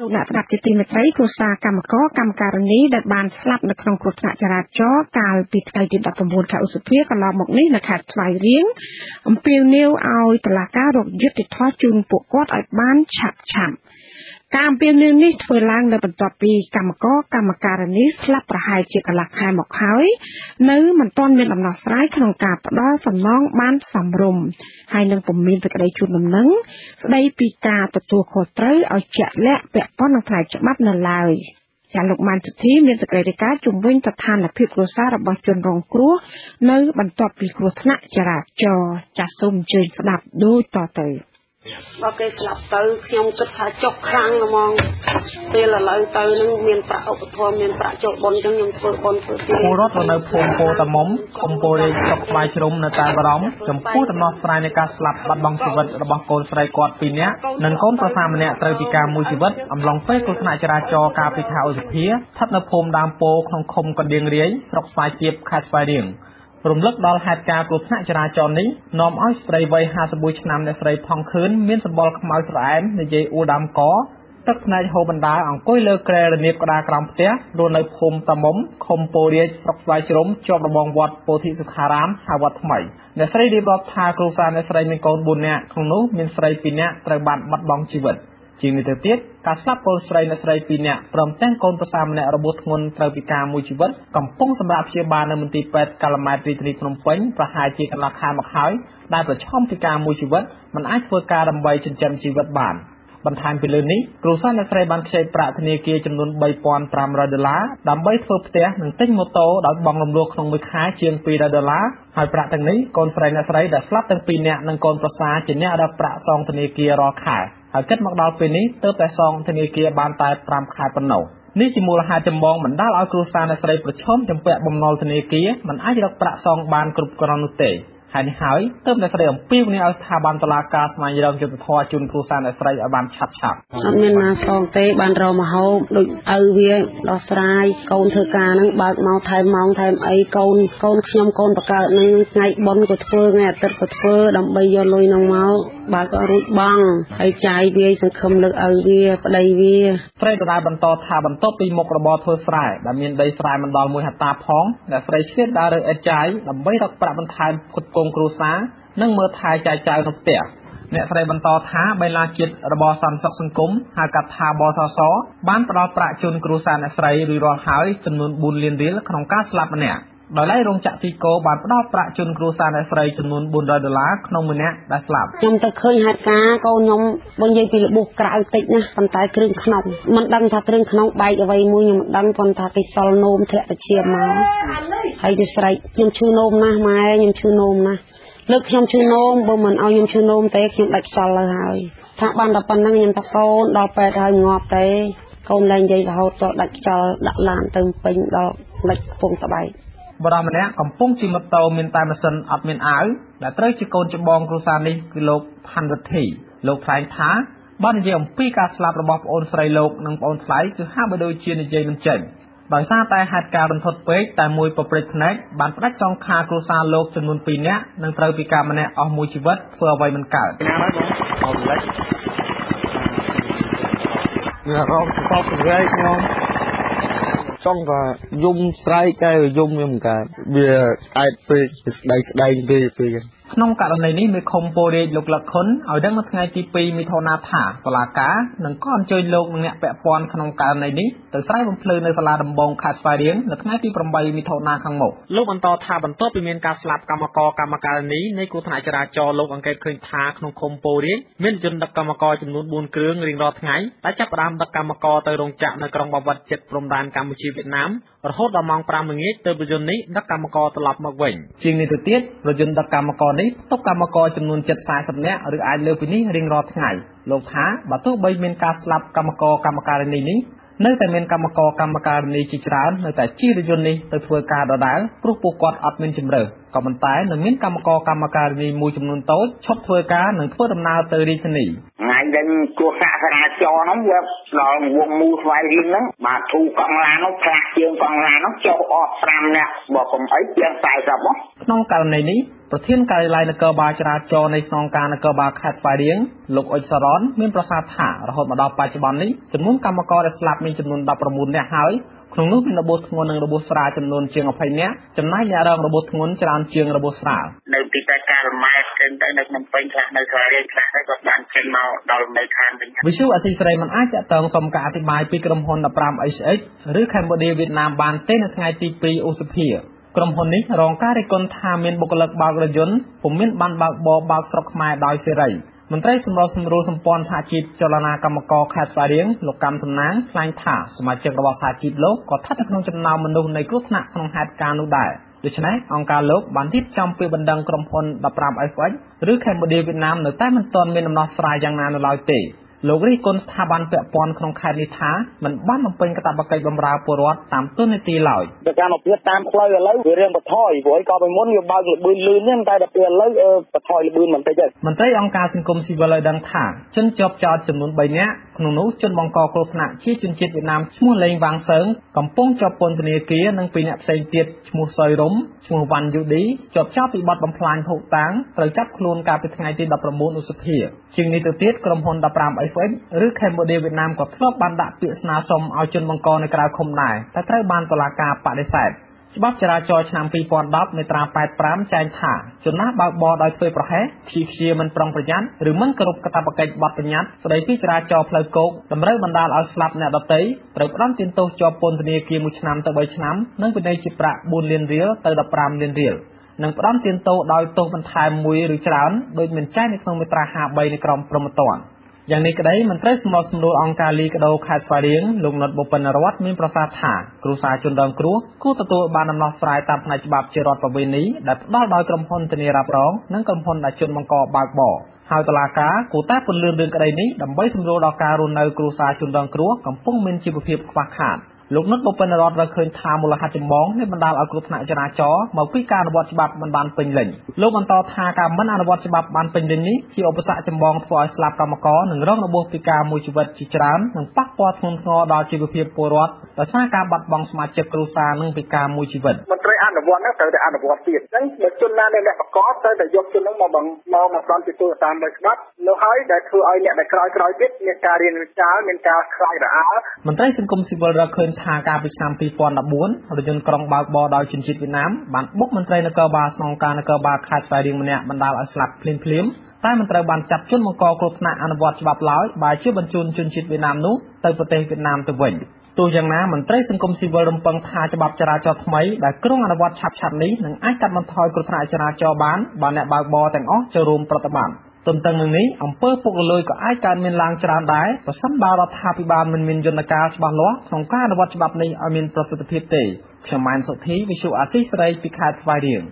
លោកអ្នកស្ដាប់ជាទីមេត្រីគ្រួសារកម្មករកម្មការិនីដែលបានស្លាប់នៅក្នុងគ្រោះថ្នាក់ចរាចរណ៍កាលពីថ្ងៃទី19ខែឧសភាកន្លងមកនេះនៅខេត្តស្វាយរៀងអំពាវនាវឲ្យតុលាការរកយុត្តិធម៌ជូនពួកគាត់ឲ្យបានឆាប់ឆាប់ ការអំពាវនាវនេះធ្វើឡើងនៅបន្ទាប់ពីកម្មករកម្មការិនីស្លាប់ប្រហែលជាកន្លះខែមកហើយនៅមិនទាន់មានដំណោះស្រាយក្នុងការផ្ដល់សំណងបានសមរម្យហើយនឹងពុំមានសេចក្តីជូនដំណឹងស្ដីពីការទទួលខុសត្រូវឲ្យជាក់លាក់ពាក់ព័ន្ធនឹងផ្នែកច្បាប់នៅឡើយចាលោកម៉ាន់សុធីមានសេចក្តីរាយការណ៍ជំវិញស្ថានភាពគ្រួសាររបស់ជនរងគ្រោះនៅបន្ទាប់ពីគ្រោះថ្នាក់ចរាចរណ៍ចាសសូមអញ្ជើញស្ដាប់ដូចតទៅ បើគេស្លាប់ទៅខ្ញុំគិតថាចុកខ្លាំងហ្មងពេលឥឡូវទៅនឹងមានប្រាក់ឧបត្ថម្ភមានប្រាក់ចូលបុណ្យចឹងខ្ញុំធ្វើបុណ្យធ្វើទានពលរដ្ឋនៅភូមិពោតមុំឃុំពោរាជស្រុកស្វាយជ្រុំនៅតែបារម្ភចំពោះដំណោះស្រាយនៃការស្លាប់បាត់បង់ជីវិតរបស់កូនស្រីគាត់ពីរនាក់និងកូនប្រសាម្នាក់ត្រូវពិការមួយជីវិតអំឡុងពេលគ្រោះថ្នាក់ចរាចរណ៍កាលពីខែឧសភាស្ថិតនៅភូមិដើមពោក្នុងឃុំកណ្ដៀងរាយស្រុកស្វាយទៀបខេត្តស្វាយរៀង រំលឹកដល់ហេតុការណ៍គ្រោះថ្នាក់ចរាចរណ៍នេះនាំឲ្យស្ត្រីវ័យ51ឆ្នាំអ្នកស្រី ផង់ ខឿន មានសម្បុរខ្មៅស្រអែមនិយាយអួលដើមកទឹកភ្នែកហូរបណ្ដាអង្គុយលើក្រែរនាបក្តារក្រោមផ្ទះរស់នៅភូមិតាមុំឃុំពោរាជស្រុកស្វាយជ្រុំជាប់របងវត្តពោធិសុខារាមហៅវត្តថ្មីអ្នកស្រីរៀបរាប់ថាគ្រួសារអ្នកស្រីមានកូន4នាក់ក្នុងនោះមានស្រី2នាក់ត្រូវបានបាត់បង់ជីវិត។ ជាងនេះទៅទៀតការស្លាប់កូនស្រីអ្នកស្រី2នាក់ព្រមទាំងកូនប្រសាម្នាក់របួសធ្ងន់ត្រូវពិការមួយជីវិតកំពុងសម្រាប់ព្យាបាលនៅមន្ទីរពេទ្យកាល់ម៉ែតរាជធានីភ្នំពេញប្រហែលជាកន្លះខែមកហើយដែលប្រឈមពិការមួយជីវិតមិនអាចធ្វើការដើម្បីចិញ្ចឹមជីវិតបាន បន្ថែមពីលើនេះគ្រួសារអ្នកស្រីបានខ្ចីប្រាក់ធនាគារចំនួន3500ដុល្លារដើម្បីធ្វើផ្ទះនិងទិញម៉ូតូដោយបង់រំលោះក្នុងមួយខែជាង200ដុល្លារហើយប្រាក់ទាំងនេះកូនស្រីអ្នកស្រីដែលស្លាប់ទាំងពីរនាក់និងកូនប្រសាជាអ្នកដែលប្រាក់សងធនាគាររាល់ខែហើយគិតមកដល់ពេលនេះទើបតែសងធនាគារបានតែ5ខែប៉ុណ្ណោះនេះជាមូលហេតុចម្បងបណ្ដាលឲ្យគ្រួសារអ្នកស្រីប្រឈមចំពាក់បំណុលធនាគារមិនអាចរកប្រាក់សងបានគ្រប់គ្រាន់នោះទេ ហើយនេះហើយទើបអ្នកស្រីអំពីវនេះឲ្យស្ថាប័នតុលាការស្វែងរកយុត្តិធម៌ជូនគ្រួសារអ្នកស្រីឲ្យបានឆាប់ឆាប់អត់មានណាសងទេបានរកមកហូបដូចឪវាដោះស្រាយកូនធ្វើការហ្នឹងបើកមកថែមម៉ោងថែមអីកូនកូនខ្ញុំកូនបកើតហ្នឹងថ្ងៃបុណ្យក៏ធ្វើថ្ងៃអាទិត្យក៏ធ្វើដើម្បីយកលុយហ្នឹងមក បើក៏រួចបងហើយចាយវាសង្ឃឹមលើកឪវាប្តីវាស្រីដដែលបន្តថាបន្ទាប់ពីមុខរបរធ្វើស្រែដែលមានដីស្រែមិនដល់1ហិកតាផងអ្នកស្រីឆ្លៀតដើររើអេតចាយដើម្បីរកប្រាក់បន្ថែមផ្គត់ផ្គង់គ្រួសារនិងមើលថែចាយចៅនៅផ្ទះអ្នកស្រីបន្តថាបេឡាជាតិរបបសន្តិសុខសង្គមហៅកាត់ថាបសសបានផ្ដល់ប្រាក់ជូនគ្រួសារអ្នកស្រីរួចរាល់ហើយចំនួន4លានរៀលក្នុងការស្លាប់ម្នាក់ ដោយឡែករោងចក្រស៊ីកូបានផ្ដល់ប្រាក់ជូនគ្រួសារអ្នកស្រីចំនួន400ដុល្លារក្នុងម្នាក់ដែលស្លាប់ខ្ញុំទៅឃើញហេតុការណ៍កូនខ្ញុំបើនិយាយពីរបួសក្រៅតិចណាប៉ុន្តែគ្រឿងក្នុងមិនដឹងថាគ្រឿងក្នុងបែកអ្វីមួយខ្ញុំមិនដឹងប៉ុន្តែគេសល់នោមធ្លាក់ទៅជាមកហើយវាស្រែកខ្ញុំឈឺនោមណាស់ម៉ែខ្ញុំឈឺនោមណាស់លើកខ្ញុំឈឺនោមបើមិនឲ្យខ្ញុំឈឺនោមទេខ្ញុំដាច់ខ្សលទៅហើយថាបានតែប៉ុណ្្នឹងខ្ញុំថាកូនដល់ពេទ្យហើយងាប់ទេកូនលែងនិយាយរហូតដល់ដាច់ខ្យល់ដាក់ឡានទៅពេញដល់លិចពងស្បែក បរិម្នាក់កំពុងជិះម៉ូតូមានតែម៉ាស៊ីនអត់មានអាវដែលត្រូវជាកូនច្បងគ្រួសារនេះគឺលោកផាន់វិធីលោកថ្លែងថាបាននិយាយអំពីការស្លាប់របស់ប្អូនស្រីលោកនិងប្អូនថ្លៃគឺហាក់បីដូចជានិយាយមិនចេញដោយសារតែហេតុការណ៍រន្ធត់ពេកតែមួយប្រព្រឹត្តភ្នែកបានផ្ដាច់សងខាគ្រួសារលោកចំនួន2នាក់និងត្រូវពិការម្នាក់អស់មួយជីវិតធ្វើអ្វីមិនកើតណាស់បងអត់លេចវារងស្បកវែកខ្ញុំ ចង់ថាយំស្រែកតែយំវាមិនកើតវាអែតពេកស្ដែងស្ដែងពេកពេក ក្នុងករណីនេះមេឃុំពូរាជលោកលក្ខុនឲ្យដឹងនៅថ្ងៃទី2មិថុនាថាតុលាការនឹងក៏អញ្ជើញលោកនិងអ្នកពាក់ព័ន្ធក្នុងករណីនេះទៅស្រាយបំភ្លឺនៅសាលាដំបងខេត្តស្វាយរៀងនៅថ្ងៃទី8មិថុនាខាងមុខលោកបន្តថាបន្ទាប់ពីមានការស្លាប់កម្មករកម្មការិនីនៃគ្រោះថ្នាក់ចរាចរណ៍លោកអង្កេតឃើញថាក្នុងឃុំពូរាជមានយន្តដឹកកម្មករចំនួន4គ្រឿងរៀងរាល់ថ្ងៃដែលចាប់ផ្ដើមដឹកកម្មករទៅរោងចក្រនៅក្រុងបាវិតជិតព្រំដែនកម្ពុជាវៀតណាមរហូតដល់ម៉ោង5ល្ងាចទើបរថយន្តនេះដឹកកម្មករត្រឡប់មកវិញជាងនេះទៅទៀតរថយន្តដឹកកម្មករនេះផ្ទុកកម្មករចំនួនជិត40នាក់ឬអាចលើសពីនេះរៀងរាល់ថ្ងៃលោកថាបើទោះបីមានការស្លាប់កម្មករកម្មការិនីនេះនៅតែមានកម្មករកម្មការិនីជាច្រើននៅតែជិះរថយន្តនេះទៅធ្វើការដដែលព្រោះពួកគាត់អត់មានជម្រើសក៏ប៉ុន្តែនៅមានកម្មករកម្មការិនីមួយចំនួនតូចឈប់ធ្វើការនិងធ្វើដំណើរទៅរាជធានីថ្ងៃដែលគ្រោះថ្នាក់ចរាចរណ៍ហ្នឹងវាដល់វងមូលស្វ័យរៀងហ្នឹងបាទធូកង់ឡានហ្នឹងផ្លាស់ជើងកង់ឡានហ្នឹងចុះអស់5នាក់បើកុំអីជាង40ហ៎ក្នុងករណីនេះប្រធានការិយាល័យនគរបាលចរាចរណ៍នៃស្នងការនគរបាលខេត្តស្វាយរៀងលោកអុចសរនមានប្រសាសន៍ថារហូតមកដល់បច្ចុប្បន្ននេះចំនួនកម្មករដែលស្លាប់មានចំនួន19នាក់ហើយ ក្នុងនោះមានរបួសធ្ងន់និងរបួសស្រាលចំនួនជាង20នាក់ចំណែកអ្នករងរបួសធ្ងន់ច្រើនជាងរបួសស្រាលនៅទីតាការម៉ែចេញទៅនៅក្នុងពេញខ្លះនៅស្រាយខ្លះទៅគាត់បានចេញមកដល់នៅខាងវិញវិសុអសីស្រីមិនអាចតតងសុំការអធិប្បាយពីក្រុមហ៊ុន 15HX ឬ Cambodia Vietnam បានទេនៅថ្ងៃទី2ឧសភាក្រុមហ៊ុននេះរងការរិះគន់ថាមានបុគ្គលិកបើករថយន្តពុំមានបានបើកបរបើកស្រុកខ្មែរដោយសេរី មន្ត្រីសម្របសម្រួលសម្ព័ន្ធសហជីពចលនាកម្មករខេត្តស្វាយរៀងលោកកម្មសំណាងថ្លែងថាសមាជិករបស់សហជីពលោកក៏ស្ថិតនៅក្នុងចំណោមមនុស្សនៃគ្រោះថ្នាក់ក្នុងហេតុការណ៍នោះដែរដូច្នេះអង្គការលោកបានរៀបចំពីបណ្ដឹងក្រុមហ៊ុន 15FX ឬ Cambodia Vietnam នៅតែមិនទាន់មានដំណោះស្រាយយ៉ាងណានៅឡើយទេ លោករិះគន់ស្ថាប័នពាក់ព័ន្ធក្នុងខេត្តនេះថាមិនបានបំពេញកាតព្វកិច្ចបម្រើពលរដ្ឋតាមទូនីតិឡើយសកម្មភាពតាមផ្លូវឥឡូវវារៀងបន្ថយព្រោះក៏ពីមុនវាបើកលបឿនលឿនហ្នឹងតែដល់ពេលឥឡូវបន្ថយលបឿនបន្តិចហើយមន្ត្រីអង្គការសង្គមស៊ីវិលឲ្យដឹងថាជនជាប់ចោតចំនួន3នាក់ក្នុងនោះជនបង្កគ្រោះថ្នាក់ជាជនជាតិវៀតណាមឈ្មោះលេងវ៉ាងសើងកំពុងជាប់ពន្ធនាគារនិងពីរនាក់ផ្សេងទៀតឈ្មោះសុយរុំឈ្មោះវ៉ាន់យូឌីជាប់ចោតពីបទបំផ្លាញភោគតាំងត្រូវចាប់ខ្លួនកាលពីថ្ងៃទី19ឧសភាជាងនេះទៅទៀតក្រុមហ៊ុន 15FX ឬ Cambodia Vietnam ក៏ធ្លាប់បានដាក់ពាក្យស្នើសុំឲ្យជនបង្កនៅក្រៅឃុំដែរតែត្រូវបានតុលាការបដិសេធច្បាប់ចរាចរណ៍ឆ្នាំ2010មាត្រា85ចែងថាជនណាបើកបរដោយធ្វើប្រហែសភៀសខ្ជាមិនប្រុងប្រយ័ត្នឬមិនគោរពកាតព្វកិច្ចបទបញ្ញត្តិស្តីពីចរាចរណ៍ផ្លូវគោកតម្រូវបណ្តាលឲ្យស្លាប់អ្នកដទៃត្រូវផ្តន្ទាទោសជាប់ពន្ធនាគារ1ឆ្នាំទៅ3ឆ្នាំនិងពិន័យជាប្រាក់4លានរៀលទៅ15លានរៀលនិងផ្តន្ទាទោសដោយទោសបន្ថែមមួយឬច្រើនដោយមានចែងនៅក្នុងមាត្រា53នៃក្រមព្រហ្មទណ្ឌ យ៉ាងនេះក្តីមន្ត្រីសម្របសម្រួលអង្គការលីកាដូខេត្តស្វាយរៀងលោកនុតបុពិនរតមានប្រសាសន៍ថាគ្រួសារជនរងគ្រោះគួរទទួលបានដំណោះស្រាយតាមផ្នែកច្បាប់ជារដ្ឋប្រវេណីដែលផ្ដល់ដោយក្រុមហ៊ុនធានារ៉ាប់រងនិងក្រុមហ៊ុនដែលជនបង្កបើកបរហើយតុលាការគួរតែពន្យល់រឿងក្តីនេះដើម្បីសម្រួលដល់ការរស់នៅគ្រួសារជនរងគ្រោះកំពុងមានជីវភាពខ្វះខាត លោកនុតបុពិនរដ្ឋរកឃើញថាមូលហេតុចម្បងនៃបណ្ដាលឲ្យគ្រោះថ្នាក់ចរាចរណ៍មកពីការអនុវត្តច្បាប់មិនបានពេញលេញលោកបន្តថាការមិនអនុវត្តច្បាប់បានពេញលេញនេះជាឧបសគ្គចម្បងធ្វើឲ្យស្លាប់កម្មករនិងរងរបួសពីការមួយជីវិតជាច្រើននិងប៉ះពាល់ធ្ងន់ធ្ងរដល់ជីវភាពពលរដ្ឋដោយសារការបាត់បង់សមាជិកគ្រួសារនិងពីការមួយជីវិតមន្ត្រីអ នុវត្តនោះត្រូវតែអនុវត្តទៀតអញ្ចឹងបើជនណាដែលអ្នកប្រកបត្រូវតែយកជននោះមកមកមកផ្ដំទទួលតាមដោយច្បាប់នោះហើយដែលធ្វើឲ្យអ្នកដែលក្រោយក្រោយទៀតមានការរៀនវិចារមានការខ្លាចរអាលមន្ត្រីសង្គមស៊ីវិលរកឃើញថាការពីឆ្នាំ2014រថយន្តក្រុងបើកបរដោយជនជាតិវៀតណាមបានបុកមន្ត្រីនគរបាលស្នងការនគរបាលខេត្តស្វាយរៀងម្នាក់បណ្ដាលឲ្យស្លាប់ភ្លាមភ្លាមតែមិនត្រូវបានចាប់ជនបង្កគ្រោះថ្នាក់អនុវត្តច្បាប់ឡើយបើជាបញ្ជូនជនជាតិវៀតណាមនោះទៅប្រទេសវៀតណាមទៅវិញ ទោះយ៉ាងណា មន្ត្រីសង្គមស៊ីវិលរំពឹងថាច្បាប់ចរាចរណ៍ថ្មីដែលក្រុងអនុវត្តឆាប់ៗនេះនឹងអាចកាត់បន្ថយគ្រោះថ្នាក់ចរាចរណ៍បានបើអ្នកបើកបរទាំងអស់ចូលរួមប្រតិបត្តិទន្ទឹមនឹងនេះអំពើពុករលួយក៏អាចកើតមានឡើងច្រើនដែរប្រសិនបើរដ្ឋាភិបាលមិនមានយន្តការច្បាស់លាស់ក្នុងការអនុវត្តច្បាប់នេះឲ្យមានប្រសិទ្ធភាពទេខ្ញុំម៉ែនសុធីវិសុអាស៊ីសេរីពីខេត្តស្វាយរៀង